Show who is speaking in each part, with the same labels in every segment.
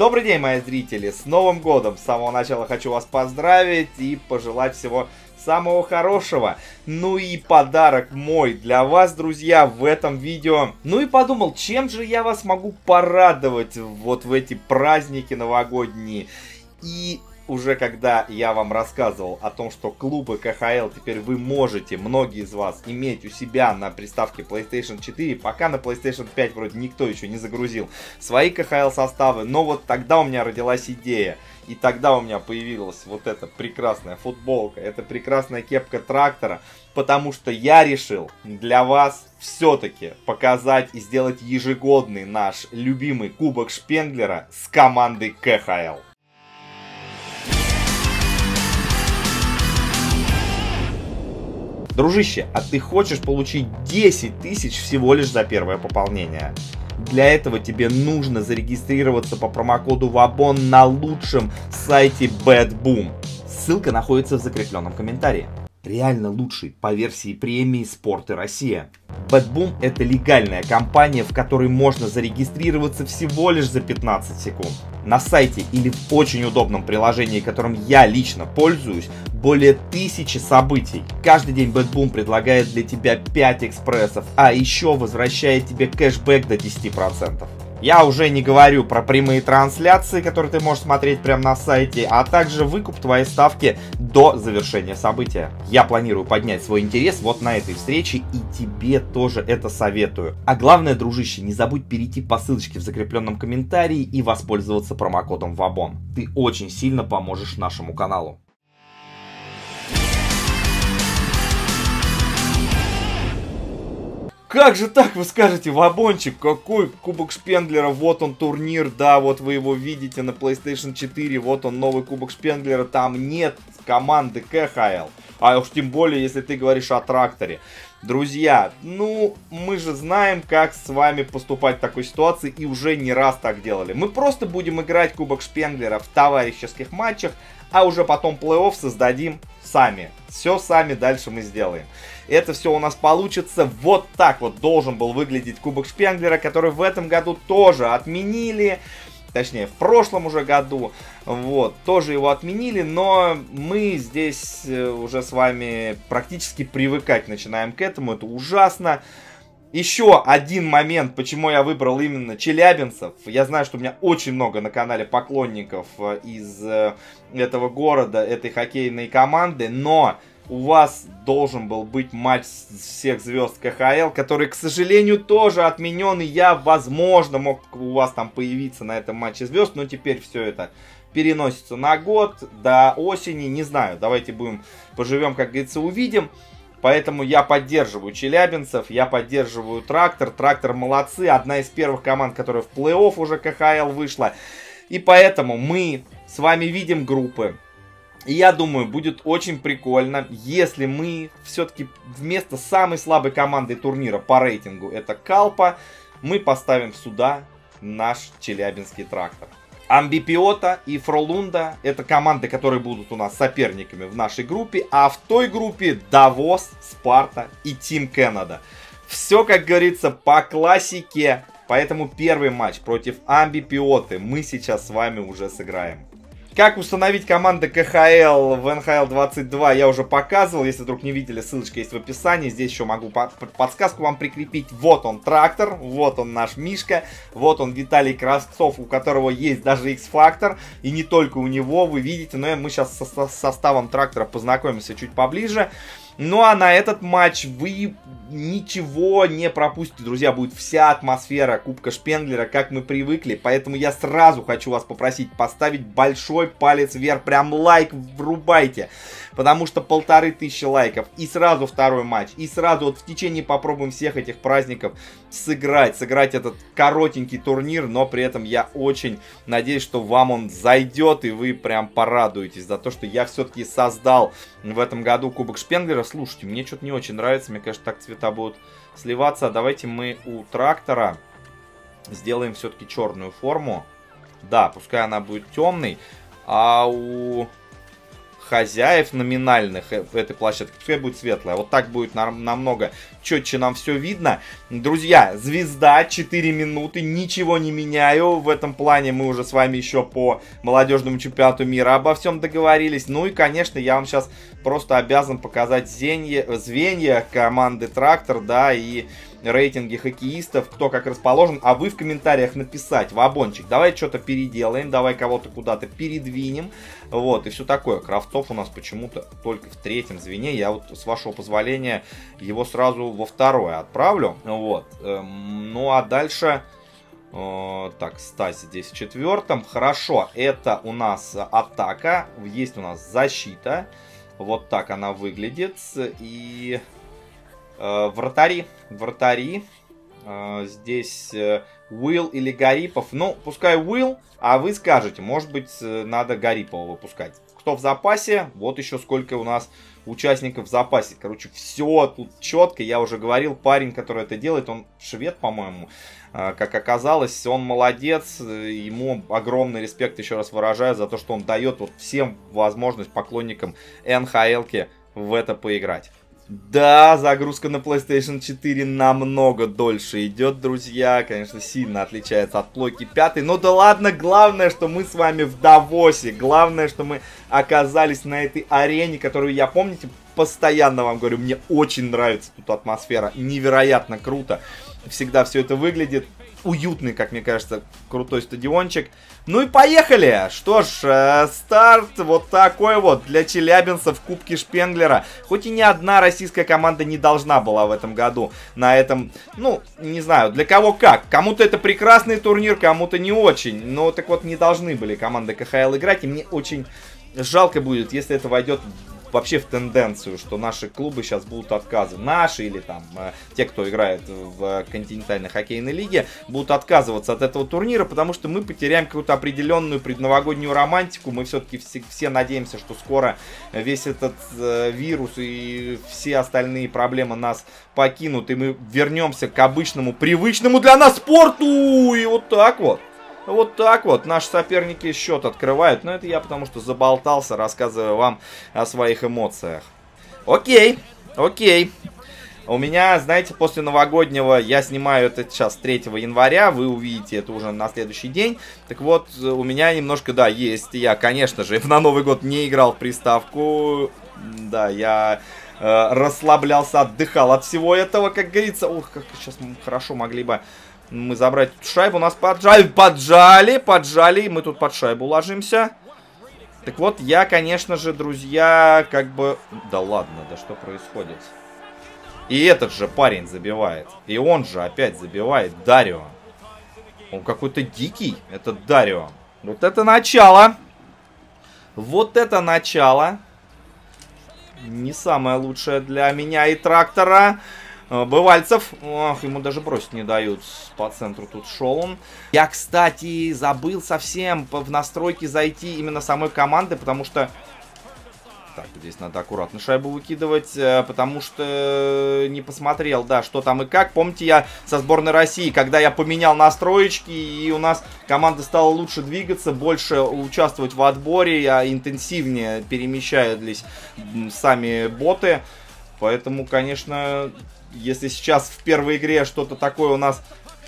Speaker 1: Добрый день, мои зрители! С Новым Годом! С самого начала хочу вас поздравить и пожелать всего самого хорошего. Ну и подарок мой для вас, друзья, в этом видео. Ну и подумал, чем же я вас могу порадовать вот в эти праздники новогодние. И уже когда я вам рассказывал о том, что клубы КХЛ теперь вы можете, многие из вас, иметь у себя на приставке PlayStation 4, пока на PlayStation 5 вроде никто еще не загрузил свои КХЛ составы, но вот тогда у меня родилась идея. И тогда у меня появилась вот эта прекрасная футболка, эта прекрасная кепка трактора, потому что я решил для вас все-таки показать и сделать ежегодный наш любимый Кубок Шпенглера с командой КХЛ. Дружище, а ты хочешь получить 10 тысяч всего лишь за первое пополнение? Для этого тебе нужно зарегистрироваться по промокоду ВАБОН на лучшем сайте BadBoom. Ссылка находится в закрепленном комментарии. Реально лучший по версии премии «Спорт и Россия». BadBoom – это легальная компания, в которой можно зарегистрироваться всего лишь за 15 секунд. На сайте или в очень удобном приложении, которым я лично пользуюсь, более тысячи событий. Каждый день BadBoom предлагает для тебя 5 экспрессов, а еще возвращает тебе кэшбэк до 10%. Я уже не говорю про прямые трансляции, которые ты можешь смотреть прямо на сайте, а также выкуп твоей ставки до завершения события. Я планирую поднять свой интерес вот на этой встрече и тебе тоже это советую. А главное, дружище, не забудь перейти по ссылочке в закрепленном комментарии и воспользоваться промокодом ВАБОН. Ты очень сильно поможешь нашему каналу. Как же так, вы скажете, Вабончик, какой? Кубок Шпенглера, вот он турнир, да, вот вы его видите на PlayStation 4, вот он новый Кубок Шпенглера, там нет команды КХЛ, а уж тем более, если ты говоришь о тракторе. Друзья, ну, мы же знаем, как с вами поступать в такой ситуации, и уже не раз так делали. Мы просто будем играть Кубок Шпенглера в товарищеских матчах, а уже потом плей-офф создадим сами. Все сами дальше мы сделаем. Это все у нас получится вот так вот должен был выглядеть Кубок Шпенглера, который в этом году тоже отменили. Точнее, в прошлом уже году. Вот, тоже его отменили, но мы здесь э, уже с вами практически привыкать начинаем к этому. Это ужасно. Еще один момент, почему я выбрал именно челябинцев. Я знаю, что у меня очень много на канале поклонников э, из э, этого города, этой хоккейной команды, но у вас должен был быть матч всех звезд КХЛ, который, к сожалению, тоже отменен, и я, возможно, мог у вас там появиться на этом матче звезд, но теперь все это переносится на год, до осени, не знаю, давайте будем, поживем, как говорится, увидим. Поэтому я поддерживаю челябинцев, я поддерживаю Трактор. Трактор молодцы, одна из первых команд, которая в плей-офф уже КХЛ вышла. И поэтому мы с вами видим группы. И я думаю, будет очень прикольно, если мы все-таки вместо самой слабой команды турнира по рейтингу, это Калпа, мы поставим сюда наш Челябинский трактор. Амбипиота и Фролунда это команды, которые будут у нас соперниками в нашей группе, а в той группе Давос, Спарта и Тим Канада. Все, как говорится, по классике, поэтому первый матч против Амбипиоты мы сейчас с вами уже сыграем. Как установить команды КХЛ в НХЛ 22 я уже показывал. Если вдруг не видели, ссылочка есть в описании. Здесь еще могу подсказку вам прикрепить. Вот он трактор, вот он наш Мишка, вот он Виталий Красцов, у которого есть даже X-фактор. И не только у него, вы видите. Но мы сейчас со составом трактора познакомимся чуть поближе. Ну а на этот матч вы ничего не пропустите, друзья. Будет вся атмосфера Кубка Шпенглера, как мы привыкли. Поэтому я сразу хочу вас попросить поставить большой палец вверх. Прям лайк врубайте потому что полторы тысячи лайков, и сразу второй матч, и сразу вот в течение попробуем всех этих праздников сыграть, сыграть этот коротенький турнир, но при этом я очень надеюсь, что вам он зайдет, и вы прям порадуетесь за то, что я все-таки создал в этом году Кубок Шпенглера. Слушайте, мне что-то не очень нравится, мне кажется, так цвета будут сливаться. Давайте мы у трактора сделаем все-таки черную форму. Да, пускай она будет темной. А у хозяев номинальных э, этой площадки. Пускай будет светлая. Вот так будет нам, намного четче нам все видно. Друзья, звезда, 4 минуты, ничего не меняю. В этом плане мы уже с вами еще по молодежному чемпионату мира обо всем договорились. Ну и, конечно, я вам сейчас просто обязан показать звенья, звенья команды Трактор, да, и рейтинги хоккеистов, кто как расположен, а вы в комментариях написать, Вабончик, давай что-то переделаем, давай кого-то куда-то передвинем, вот, и все такое. Крафтов у нас почему-то только в третьем звене, я вот, с вашего позволения, его сразу во второе отправлю, вот, эм, ну а дальше... Э, так, Стась здесь в четвертом. Хорошо, это у нас атака, есть у нас защита. Вот так она выглядит. И вратари. Вратари. Э, здесь э, Уилл или Гарипов. Ну, пускай Уилл, а вы скажете, может быть, надо Гарипова выпускать. Кто в запасе? Вот еще сколько у нас участников в запасе. Короче, все тут четко. Я уже говорил, парень, который это делает, он швед, по-моему. Как оказалось, он молодец. Ему огромный респект еще раз выражаю за то, что он дает вот всем возможность поклонникам НХЛ в это поиграть. Да, загрузка на PlayStation 4 намного дольше идет, друзья. Конечно, сильно отличается от плойки 5. Но да ладно, главное, что мы с вами в Давосе. Главное, что мы оказались на этой арене, которую я, помните, постоянно вам говорю, мне очень нравится тут атмосфера. Невероятно круто. Всегда все это выглядит уютный, как мне кажется, крутой стадиончик. Ну и поехали! Что ж, э, старт вот такой вот для челябинцев в Кубке Шпенглера. Хоть и ни одна российская команда не должна была в этом году на этом, ну, не знаю, для кого как. Кому-то это прекрасный турнир, кому-то не очень. Но так вот не должны были команды КХЛ играть, и мне очень жалко будет, если это войдет вообще в тенденцию, что наши клубы сейчас будут отказывать, наши или там э, те, кто играет в континентальной хоккейной лиге, будут отказываться от этого турнира, потому что мы потеряем какую-то определенную предновогоднюю романтику. Мы все-таки все, все надеемся, что скоро весь этот э, вирус и все остальные проблемы нас покинут, и мы вернемся к обычному, привычному для нас спорту. И вот так вот. Вот так вот наши соперники счет открывают. Но это я потому что заболтался, рассказывая вам о своих эмоциях. Окей, окей. У меня, знаете, после новогоднего, я снимаю это сейчас 3 января, вы увидите это уже на следующий день. Так вот, у меня немножко, да, есть. Я, конечно же, на Новый год не играл в приставку. Да, я э, расслаблялся, отдыхал от всего этого, как говорится. Ух, как сейчас хорошо могли бы мы забрать шайбу. Нас поджали, поджали, поджали. Мы тут под шайбу ложимся. Так вот, я, конечно же, друзья, как бы... Да ладно, да что происходит? И этот же парень забивает. И он же опять забивает Дарио. Он какой-то дикий, этот Дарио. Вот это начало. Вот это начало. Не самое лучшее для меня и трактора. Э, бывальцев. Ох, ему даже бросить не дают. По центру тут шел он. Я, кстати, забыл совсем в настройки зайти именно самой команды, потому что... Так, здесь надо аккуратно шайбу выкидывать, э, потому что не посмотрел, да, что там и как. Помните, я со сборной России, когда я поменял настроечки, и у нас команда стала лучше двигаться, больше участвовать в отборе, а интенсивнее перемещались сами боты. Поэтому, конечно, если сейчас в первой игре что-то такое у нас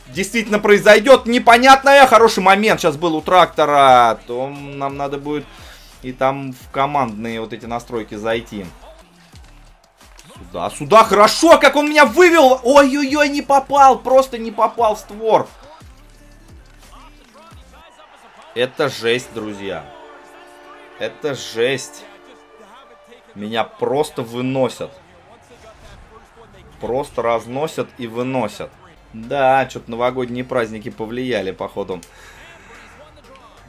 Speaker 1: действительно произойдет, непонятное, хороший момент сейчас был у трактора, то нам надо будет и там в командные вот эти настройки зайти. Сюда, сюда, хорошо, как он меня вывел! Ой-ой-ой, не попал, просто не попал в створ. Это жесть, друзья. Это жесть. Меня просто выносят просто разносят и выносят. Да, что-то новогодние праздники повлияли, походу.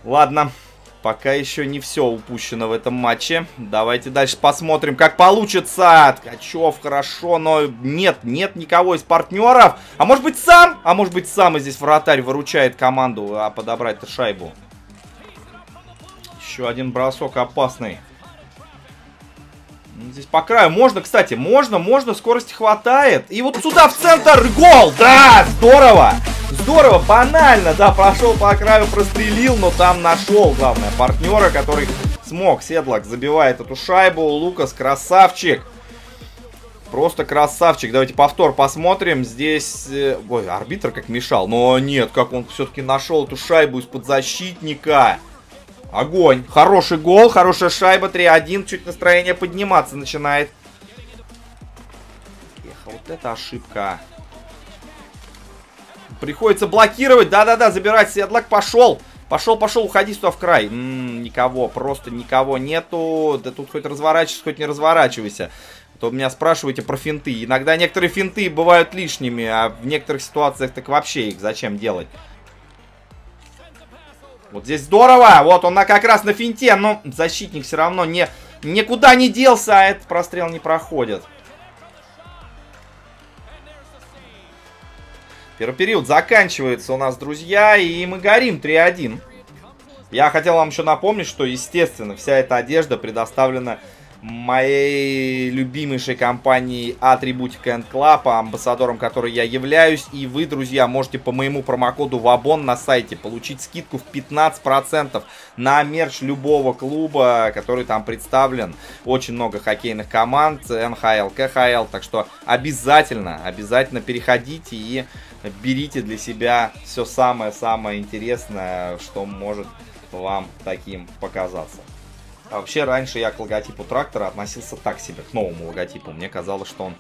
Speaker 1: Ладно, пока еще не все упущено в этом матче. Давайте дальше посмотрим, как получится. Ткачев хорошо, но нет, нет никого из партнеров. А может быть сам? А может быть сам и здесь вратарь выручает команду, а подобрать-то шайбу. Еще один бросок опасный. Здесь по краю можно, кстати, можно, можно, скорости хватает. И вот сюда в центр гол, да, здорово. Здорово, банально, да, прошел по краю, прострелил, но там нашел, главное, партнера, который смог. Седлак забивает эту шайбу. Лукас красавчик. Просто красавчик. Давайте повтор посмотрим. Здесь... Э, ой, арбитр как мешал. Но нет, как он все-таки нашел эту шайбу из-под защитника. Огонь. Хороший гол, хорошая шайба. 3-1. Чуть настроение подниматься начинает. Эх, вот это ошибка. Приходится блокировать. Да-да-да, забирать Седлак. Пошел. Пошел, пошел, уходи сюда в край. М -м, никого, просто никого нету. Да тут хоть разворачивайся, хоть не разворачивайся. А то меня спрашиваете про финты. Иногда некоторые финты бывают лишними, а в некоторых ситуациях так вообще их зачем делать? Вот здесь здорово. Вот он на, как раз на финте, но защитник все равно не, никуда не делся, а этот прострел не проходит. Первый период заканчивается у нас, друзья, и мы горим 3-1. Я хотел вам еще напомнить, что, естественно, вся эта одежда предоставлена моей любимейшей компании Attributic and Club, амбассадором которой я являюсь. И вы, друзья, можете по моему промокоду ВАБОН на сайте получить скидку в 15% на мерч любого клуба, который там представлен. Очень много хоккейных команд, НХЛ, КХЛ, так что обязательно, обязательно переходите и берите для себя все самое-самое интересное, что может вам таким показаться. А вообще, раньше я к логотипу трактора относился так себе, к новому логотипу. Мне казалось, что он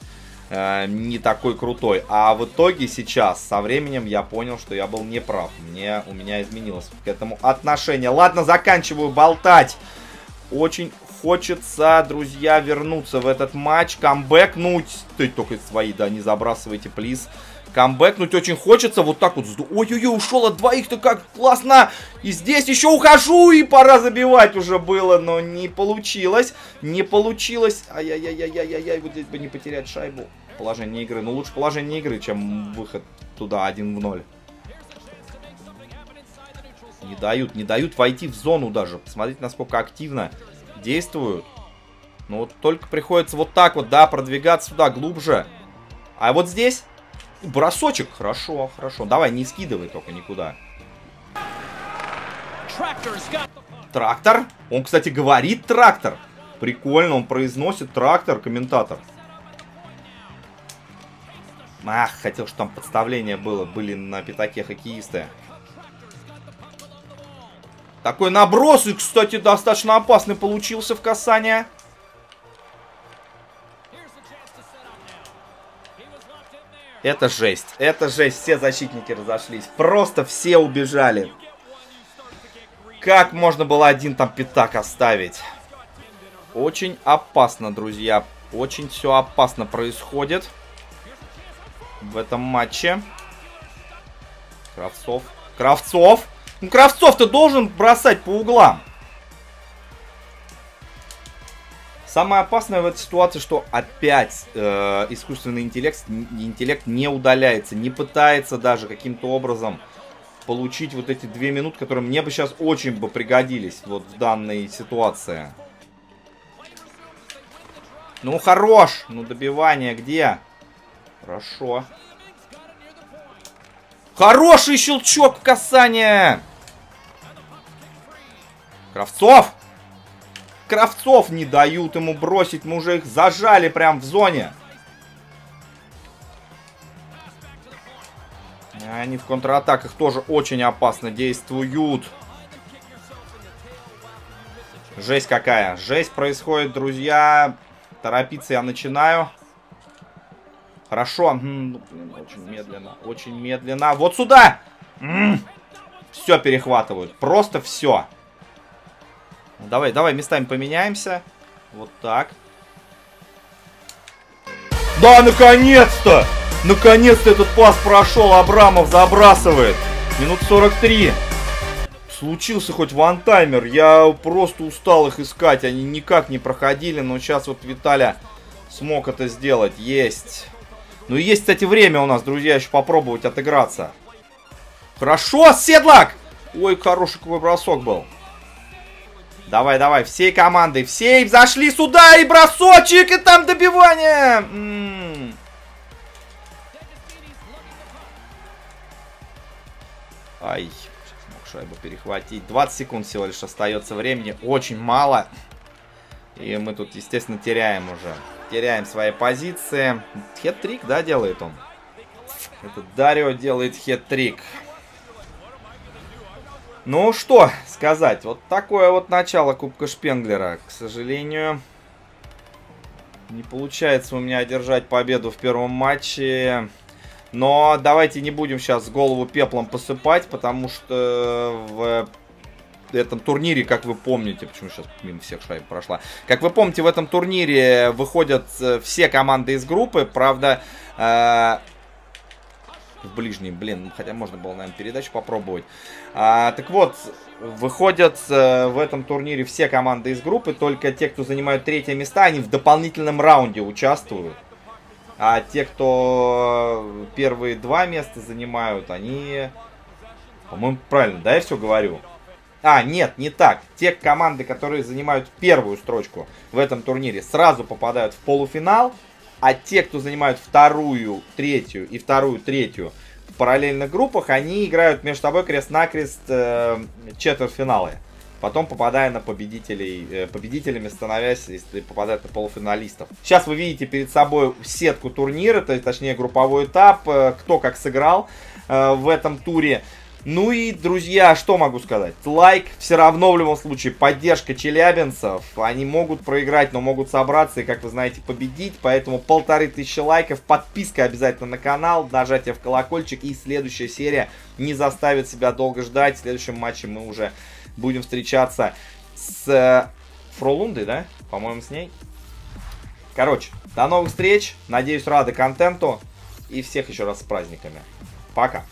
Speaker 1: э, не такой крутой. А в итоге сейчас, со временем, я понял, что я был неправ. Мне, у меня изменилось к этому отношение. Ладно, заканчиваю болтать. Очень хочется, друзья, вернуться в этот матч, камбэкнуть. Ты только свои, да, не забрасывайте, плиз камбэкнуть очень хочется. Вот так вот. Ой-ой-ой, ушел от двоих-то как классно. И здесь еще ухожу, и пора забивать уже было. Но не получилось. Не получилось. Ай-яй-яй-яй-яй-яй. Вот здесь бы не потерять шайбу. Положение игры. Ну, лучше положение игры, чем выход туда 1 в 0. Не дают, не дают войти в зону даже. Посмотрите, насколько активно действуют. Ну, вот только приходится вот так вот, да, продвигаться сюда глубже. А вот здесь Бросочек, хорошо, хорошо. Давай, не скидывай только никуда. Трактор. Он, кстати, говорит трактор. Прикольно, он произносит трактор, комментатор. Ах, хотел, чтобы там подставление было. Были на пятаке хоккеисты. Такой наброс, кстати, достаточно опасный получился в касание. Это жесть. Это жесть. Все защитники разошлись. Просто все убежали. Как можно было один там пятак оставить? Очень опасно, друзья. Очень все опасно происходит. В этом матче. Кравцов. Кравцов! Ну, Кравцов ты должен бросать по углам. Самое опасное в этой ситуации, что опять э, искусственный интеллект, интеллект не удаляется, не пытается даже каким-то образом получить вот эти две минуты, которые мне бы сейчас очень бы пригодились вот в данной ситуации. Ну, хорош! Ну, добивание где? Хорошо. Хороший щелчок касания! Кравцов! Кравцов не дают ему бросить. Мы уже их зажали прям в зоне. Они в контратаках тоже очень опасно действуют. Жесть какая. Жесть происходит, друзья. Торопиться я начинаю. Хорошо. очень медленно. Очень медленно. Вот сюда! Все перехватывают. Просто все. Давай, давай местами поменяемся. Вот так. Да, наконец-то! Наконец-то этот пас прошел. Абрамов забрасывает. Минут 43. Случился хоть вантаймер. Я просто устал их искать. Они никак не проходили. Но сейчас вот Виталя смог это сделать. Есть. Ну и есть, кстати, время у нас, друзья, еще попробовать отыграться. Хорошо, Седлак! Ой, хороший какой бросок был. Давай, давай, всей командой, всей зашли сюда, и бросочек, и там добивание. М -м -м. Ай, шайбу перехватить. 20 секунд всего лишь остается времени. Очень мало. И мы тут, естественно, теряем уже. Теряем свои позиции. Хет-трик, да, делает он? Это Дарио делает хет-трик. Ну, что сказать. Вот такое вот начало Кубка Шпенглера. К сожалению, не получается у меня одержать победу в первом матче. Но давайте не будем сейчас голову пеплом посыпать, потому что в этом турнире, как вы помните, почему сейчас мимо всех шайб прошла, как вы помните, в этом турнире выходят э, все команды из группы, правда, э, в ближний, блин, хотя можно было, наверное, передачу попробовать. А, так вот, выходят э, в этом турнире все команды из группы, только те, кто занимают третье места, они в дополнительном раунде участвуют. А те, кто первые два места занимают, они... По-моему, правильно, да, я все говорю? А, нет, не так. Те команды, которые занимают первую строчку в этом турнире, сразу попадают в полуфинал. А те, кто занимают вторую, третью и вторую, третью в параллельных группах, они играют между собой крест-накрест э, четвертьфиналы потом попадая на победителей, э, победителями становясь, если попадают на полуфиналистов. Сейчас вы видите перед собой сетку турнира, то есть, точнее групповой этап, э, кто как сыграл э, в этом туре. Ну и, друзья, что могу сказать? Лайк, все равно в любом случае поддержка челябинцев. Они могут проиграть, но могут собраться и, как вы знаете, победить. Поэтому полторы тысячи лайков, подписка обязательно на канал, нажатие в колокольчик. И следующая серия не заставит себя долго ждать. В следующем матче мы уже будем встречаться с э, Фролундой, да? По-моему, с ней. Короче, до новых встреч. Надеюсь, рады контенту. И всех еще раз с праздниками. Пока.